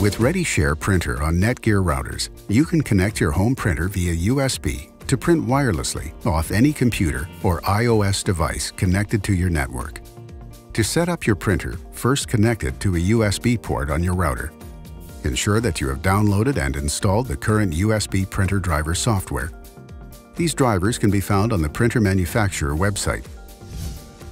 With ReadyShare Printer on Netgear routers, you can connect your home printer via USB to print wirelessly off any computer or iOS device connected to your network. To set up your printer, first connect it to a USB port on your router. Ensure that you have downloaded and installed the current USB printer driver software. These drivers can be found on the printer manufacturer website.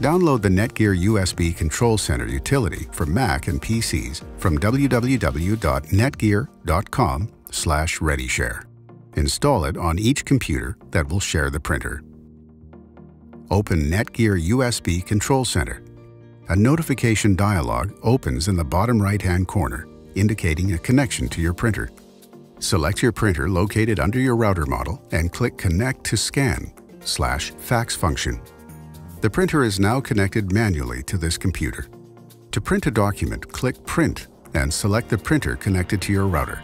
Download the Netgear USB Control Center utility for Mac and PCs from www.netgear.com slash ReadyShare. Install it on each computer that will share the printer. Open Netgear USB Control Center. A notification dialog opens in the bottom right-hand corner, indicating a connection to your printer. Select your printer located under your router model and click Connect to Scan slash fax function. The printer is now connected manually to this computer. To print a document, click Print and select the printer connected to your router.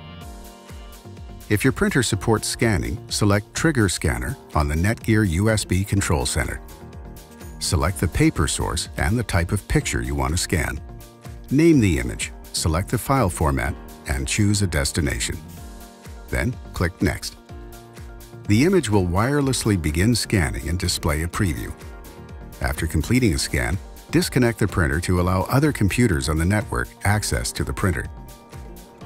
If your printer supports scanning, select Trigger Scanner on the Netgear USB Control Center. Select the paper source and the type of picture you want to scan. Name the image, select the file format, and choose a destination. Then click Next. The image will wirelessly begin scanning and display a preview. After completing a scan, disconnect the printer to allow other computers on the network access to the printer.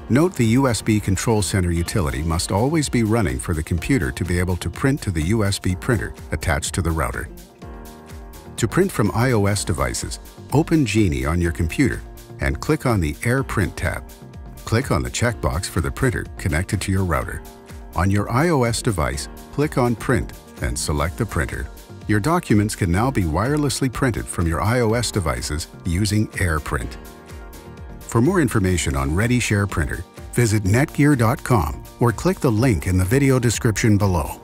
Note the USB Control Center utility must always be running for the computer to be able to print to the USB printer attached to the router. To print from iOS devices, open Genie on your computer and click on the AirPrint tab. Click on the checkbox for the printer connected to your router. On your iOS device, click on Print and select the printer. Your documents can now be wirelessly printed from your iOS devices using AirPrint. For more information on ReadyShare Printer, visit netgear.com or click the link in the video description below.